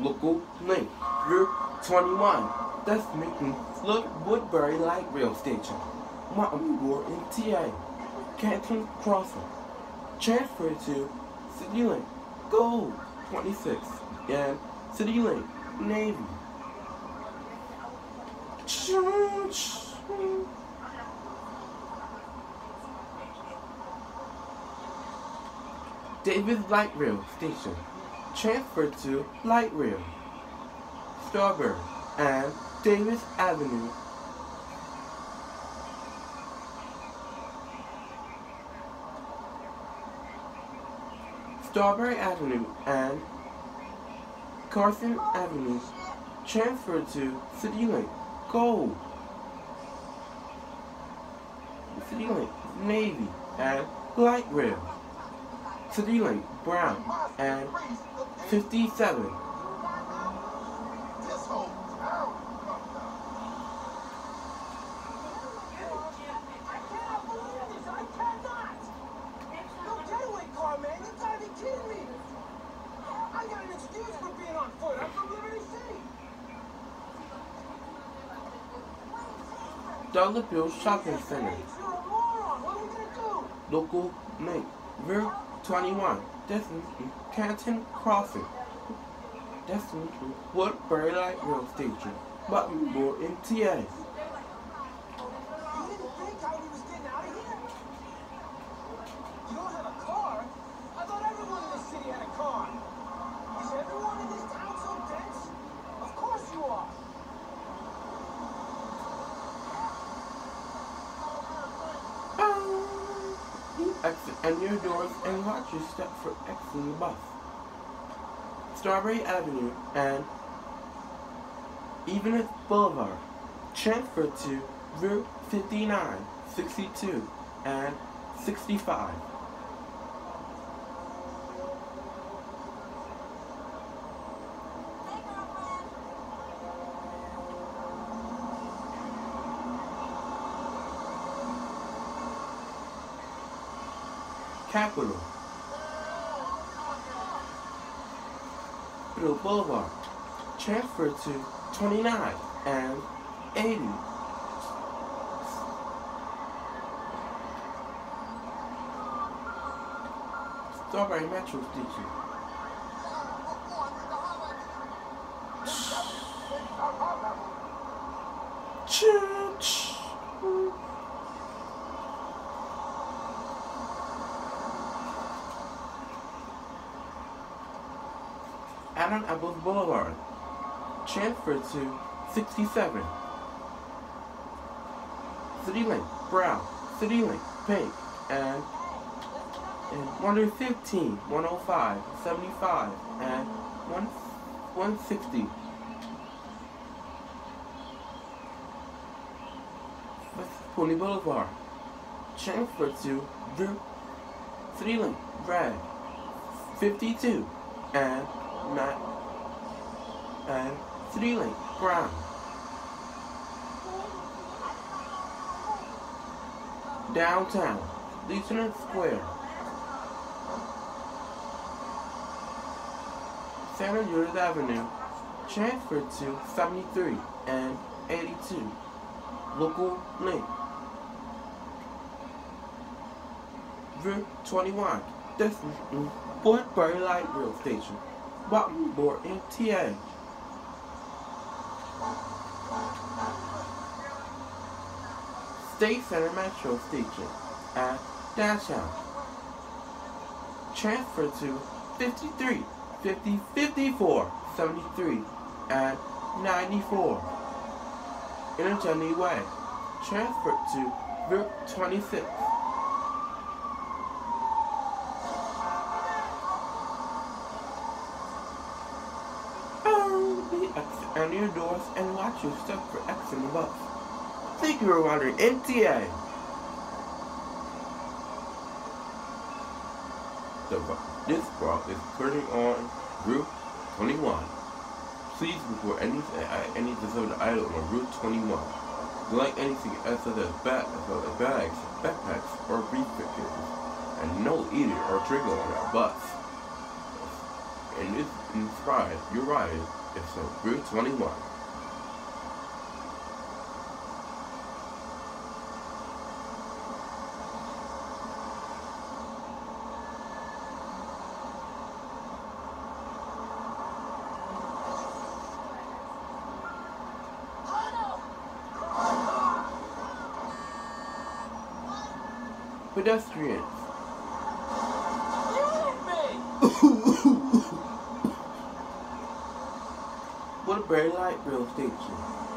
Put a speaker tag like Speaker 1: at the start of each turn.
Speaker 1: Local link, Route 21, destination Woodberry Light Rail Station, Mountain War in TA, Canton Crossing. Transfer to CityLink, Gold 26, and CityLink, Navy. David Light Rail Station. Transfer to Light Rail. Strawberry and Davis Avenue. Strawberry Avenue and Carson Avenue transferred to CityLink Gold. CityLink Navy and Light Rail. CityLink Brown and 57. Dollar Bill Shopping Center. Local link. Route 21. Destination Canton Crossing. Destination Woodberry Light Rail Station. Button board exit and your doors and watch your step for exiting the bus. Strawberry Avenue and Evenett Boulevard. Transfer to Route 59, 62, and 65. Capital. Capitol Boulevard. Transfer to 29 and 80. Strawberry Metro Station. Church. Adam Boulevard. Transfer to 67. CityLink Brown, CityLink Pink, and and 115, 105, 75, and 1, 160. Pony Boulevard. Transfer to the CityLink Red, 52, and Matt and CityLink Brown. Downtown, Lieutenant Square. Santa Judith Avenue, transferred to 73 and 82. Local link. Route 21, destination Woodberry Light Rail Station. Button board in TA. State Center Metro Station at Dashtown. Transfer to 53, 50, 54, 73, and 94. Interjourney Way. Transfer to Route 26. and doors and watch your step for X the bus. Thank you for wondering MTA. The, this route is currently on Route 21. Please report any uh, any disorder item on Route 21. Like anything else such as, as bags, backpacks, or briefcases, and no eating or drinking on our bus. and this inspired your ride. So, Route 21. Pedestrians. Woodberry Light Rail Station.